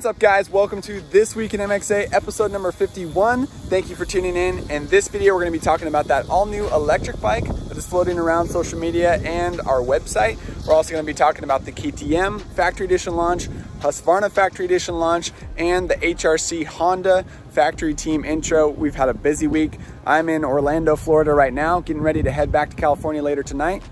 What's up guys? Welcome to This Week in MXA, episode number 51. Thank you for tuning in. In this video, we're gonna be talking about that all new electric bike that is floating around social media and our website. We're also gonna be talking about the KTM Factory Edition launch, Husqvarna Factory Edition launch, and the HRC Honda Factory Team intro. We've had a busy week. I'm in Orlando, Florida right now, getting ready to head back to California later tonight.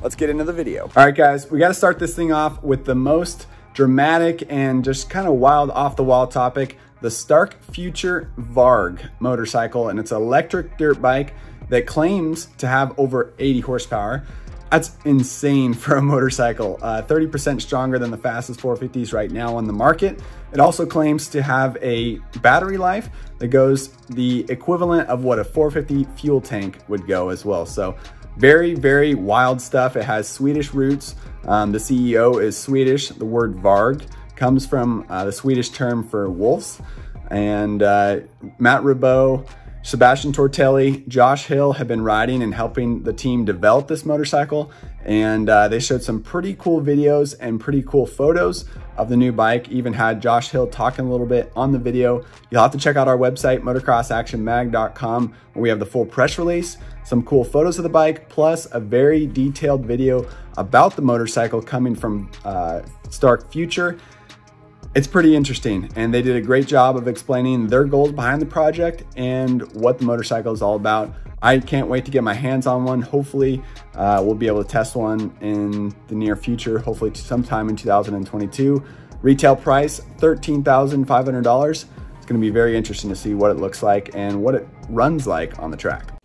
Let's get into the video. All right guys, we gotta start this thing off with the most dramatic and just kind of wild off the wall topic, the Stark Future Varg motorcycle, and it's an electric dirt bike that claims to have over 80 horsepower. That's insane for a motorcycle. 30% uh, stronger than the fastest 450s right now on the market. It also claims to have a battery life that goes the equivalent of what a 450 fuel tank would go as well. So very, very wild stuff. It has Swedish roots. Um, the CEO is Swedish. The word Varg comes from uh, the Swedish term for wolves. And uh, Matt Rebeaud, Sebastian Tortelli, Josh Hill have been riding and helping the team develop this motorcycle. And uh, they showed some pretty cool videos and pretty cool photos of the new bike. Even had Josh Hill talking a little bit on the video. You'll have to check out our website, motocrossactionmag.com, where we have the full press release, some cool photos of the bike, plus a very detailed video about the motorcycle coming from uh, Stark Future. It's pretty interesting, and they did a great job of explaining their goals behind the project and what the motorcycle is all about. I can't wait to get my hands on one. Hopefully, uh, we'll be able to test one in the near future, hopefully sometime in 2022. Retail price, $13,500. It's gonna be very interesting to see what it looks like and what it runs like on the track.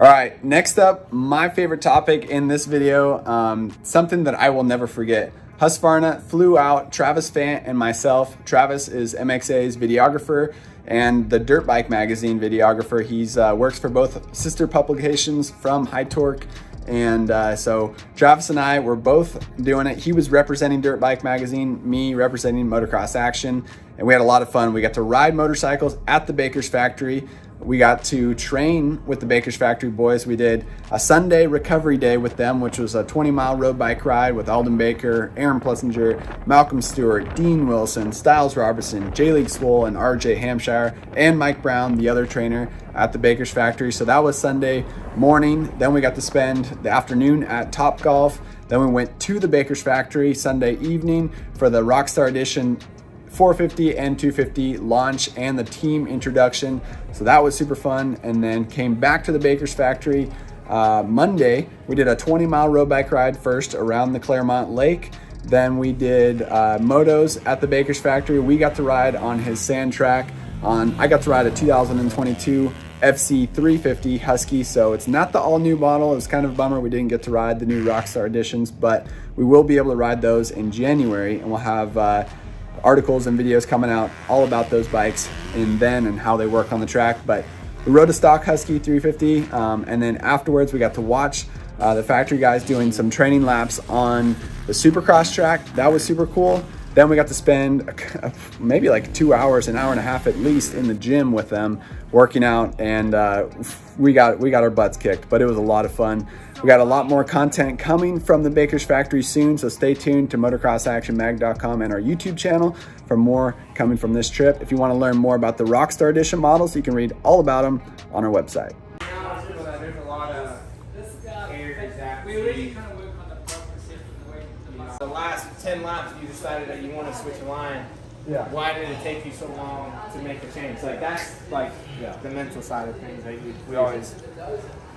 All right, next up, my favorite topic in this video, um, something that I will never forget. Husqvarna flew out Travis Fant and myself. Travis is MXA's videographer and the Dirt Bike Magazine videographer. He's uh, works for both sister publications from Hi-Torque. And uh, so Travis and I were both doing it. He was representing Dirt Bike Magazine, me representing Motocross Action. And we had a lot of fun. We got to ride motorcycles at the Baker's factory we got to train with the Baker's Factory boys. We did a Sunday recovery day with them, which was a 20 mile road bike ride with Aldon Baker, Aaron Plessinger, Malcolm Stewart, Dean Wilson, Stilez Robertson, Jalek Swoll, and RJ Hampshire, and Mike Brown, the other trainer at the Baker's Factory. So that was Sunday morning. Then we got to spend the afternoon at Top Golf. Then we went to the Baker's Factory Sunday evening for the Rockstar Edition 450 and 250 launch and the team introduction. So that was super fun. And then came back to the Baker's Factory uh, Monday. We did a 20 mile road bike ride first around the Clermont Lake. Then we did uh, motos at the Baker's Factory. We got to ride on his sand track. On I got to ride a 2022 FC 350 Husky. So it's not the all new model. It was kind of a bummer we didn't get to ride the new Rockstar editions, but we will be able to ride those in January and we'll have uh, articles and videos coming out all about those bikes and then and how they work on the track. But we rode a stock Husky 350 um, and then afterwards we got to watch uh, the factory guys doing some training laps on the Supercross track. That was super cool. Then we got to spend maybe like two hours, an hour and a half at least in the gym with them, working out, and uh, we got we got our butts kicked. But it was a lot of fun. We got a lot more content coming from the Baker's Factory soon, so stay tuned to motocrossactionmag.com and our YouTube channel for more coming from this trip. If you want to learn more about the Rockstar Edition models, you can read all about them on our website. The last 10 laps, you decided that you want to switch a line. Yeah. Why did it take you so long to make the change? Like that's like Yeah. the mental side of things that you, we always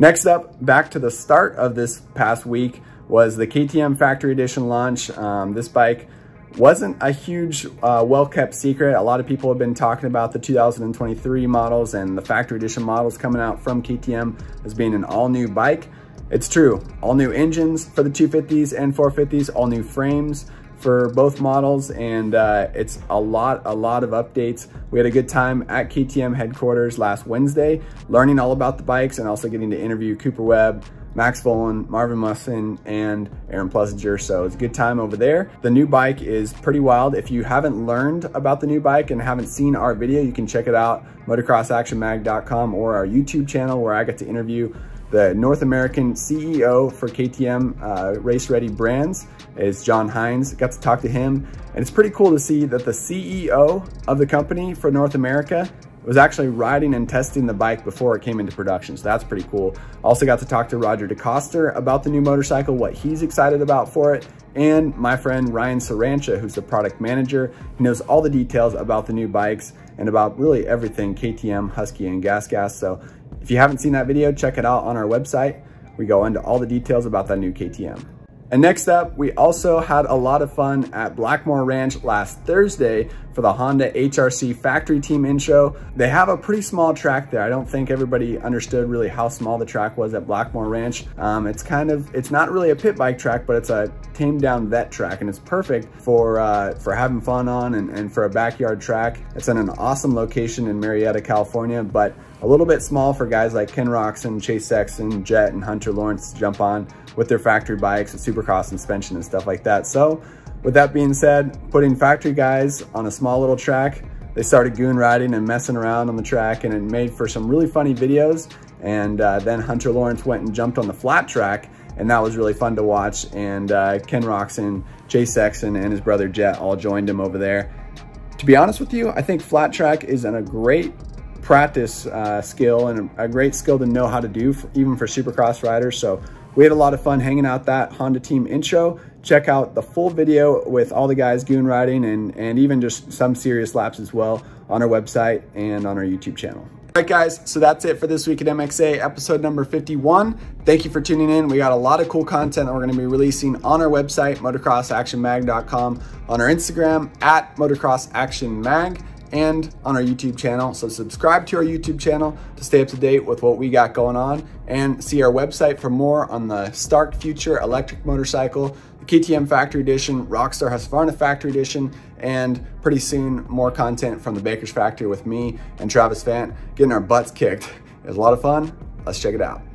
Next up, back to the start of this past week was the KTM Factory Edition launch. Um, this bike wasn't a huge, uh, well-kept secret. A lot of people have been talking about the 2023 models and the Factory Edition models coming out from KTM as being an all-new bike. It's true, all new engines for the 250s and 450s, all new frames, for both models and uh, it's a lot, a lot of updates. We had a good time at KTM headquarters last Wednesday, learning all about the bikes and also getting to interview Cooper Webb, Max Vohland, Marvin Musquin, and Aaron Plessinger. So it's a good time over there. The new bike is pretty wild. If you haven't learned about the new bike and haven't seen our video, you can check it out, motocrossactionmag.com or our YouTube channel where I get to interview the North American CEO for KTM uh, Race Ready Brands is John Hinz. Got to talk to him, and it's pretty cool to see that the CEO of the company for North America was actually riding and testing the bike before it came into production. So that's pretty cool. Also got to talk to Roger DeCoster about the new motorcycle, what he's excited about for it, and my friend Ryan Sarancha, who's the product manager. He knows all the details about the new bikes and about really everything KTM, Husky, and Gas Gas. So if you haven't seen that video, check it out on our website. We go into all the details about that new KTM. And next up, we also had a lot of fun at Blackmore Ranch last Thursday for the Honda HRC factory team intro. They have a pretty small track there. I don't think everybody understood really how small the track was at Blackmore Ranch. Um, it's kind of, it's not really a pit bike track, but it's a tamed down vet track and it's perfect for uh, for having fun on and, and for a backyard track. It's in an awesome location in Murrieta, California, but a little bit small for guys like Ken Roczen, Chase Sexton, Jett, and Hunter Lawrence to jump on with their factory bikes and supercross suspension and stuff like that. So with that being said, putting factory guys on a small little track, they started goon riding and messing around on the track and it made for some really funny videos. And uh, then Hunter Lawrence went and jumped on the flat track and that was really fun to watch. And uh, Ken Roczen, Jay Sexton, and his brother Jett all joined him over there. To be honest with you, I think flat track is a great practice uh, skill and a great skill to know how to do, for, even for supercross riders. So we had a lot of fun hanging out that Honda team intro. Check out the full video with all the guys goon riding and, and even just some serious laps as well on our website and on our YouTube channel. All right, guys, so that's it for this week at MXA, episode number 51. Thank you for tuning in. We got a lot of cool content that we're going to be releasing on our website, motocrossactionmag.com, on our Instagram, at motocrossactionmag, and on our YouTube channel. So subscribe to our YouTube channel to stay up to date with what we got going on and see our website for more on the Stark Future electric motorcycle, the KTM Factory Edition, Rockstar Husqvarna Factory Edition, and pretty soon more content from the Baker's Factory with me and Travis Fant getting our butts kicked. It was a lot of fun. Let's check it out.